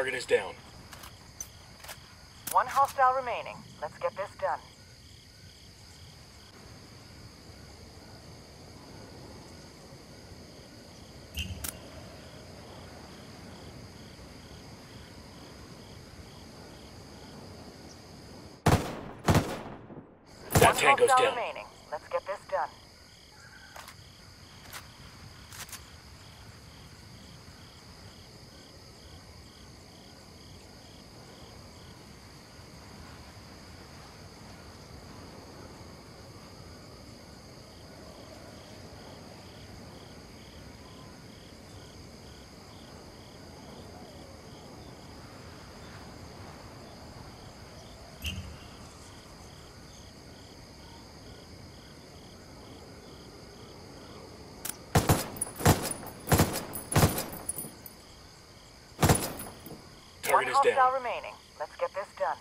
Target is down. One hostile remaining. Let's get this done. That tango's down. remaining. Let's get this done. One is down. remaining. Let's get this done.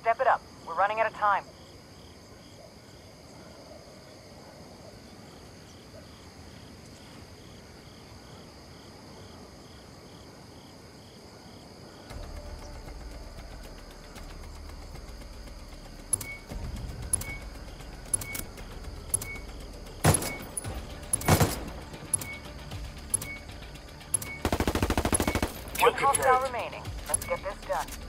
Step it up. We're running out of time. One hostile remaining. Let's get this done.